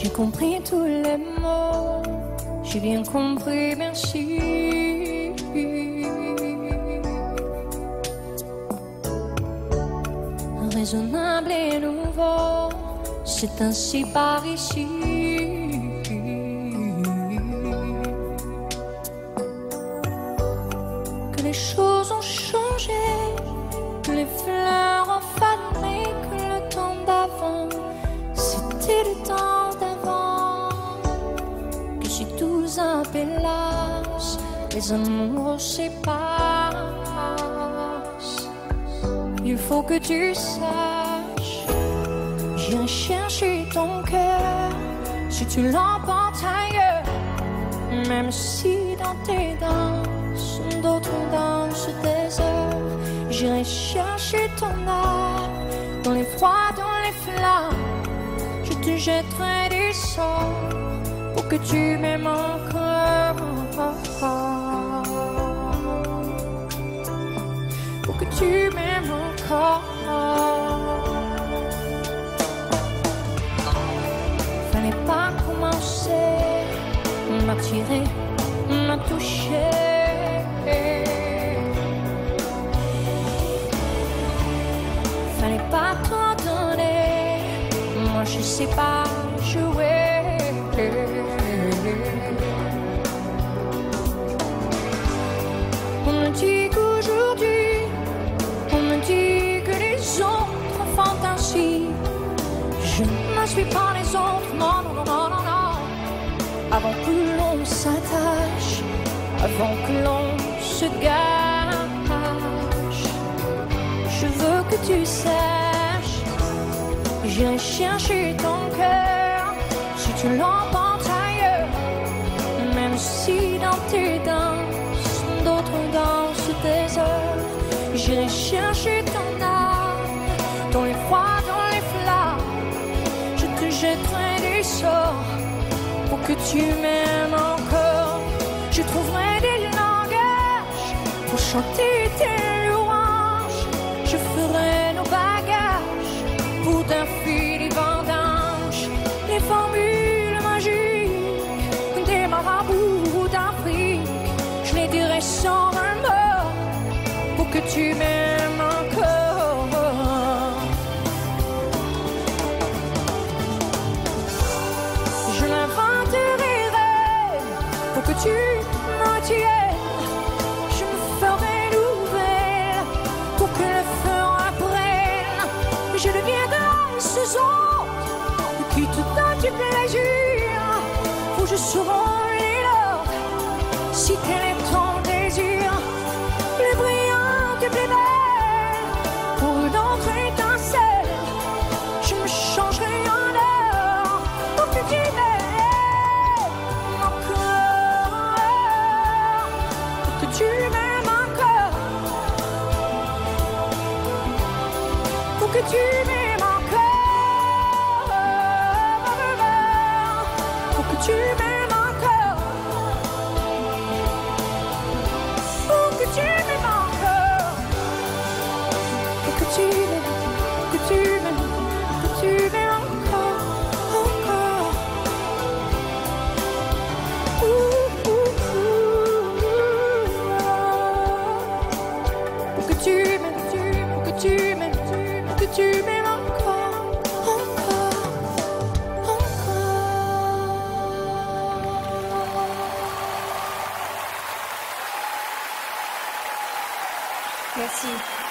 J'ai compris tous les mots, j'ai bien compris, merci. Raisonnable et nouveau, c'est ainsi par ici. Que les choses un les amours séparent. Il faut que tu saches, j'irai chercher ton cœur si tu l'emportes ailleurs. Même si dans tes danses, d'autres dansent des heures, j'irai chercher ton âme dans les froids, dans les flammes. Je te jetterai des sorts pour que tu m'aimes encore. Pour que tu m'aimes encore. Fallait pas commencer, m'attirer, m'a touché. Fallait pas t'en donner, moi je sais pas Je suis pas les autres, non, non, non, non, non, non. Avant que l'on s'attache, avant que l'on se gâche, je veux que tu saches, j'irai chercher ton cœur si tu l'emportes ailleurs, même si dans tes danses, d'autres dansent des heures, j'irai chercher ton je jetterai des sorts pour que tu m'aimes encore. Je trouverai des langages pour chanter tes louanges. Je ferai nos bagages pour d'infinis vendanges. Les formules magiques des marabouts d'Afrique. Je les dirai sans mot pour que tu m'aimes Je deviendrai ce autres qui te donne du plaisir? Où je serai là si tel est ton désir. Plus brillante et plus belle pour une autre étincelle. Je me changerai en or pour que tu m'aimes encore. Pour que tu m'aimes Que tu m'aimes encore. Pour que tu m'aimes Merci.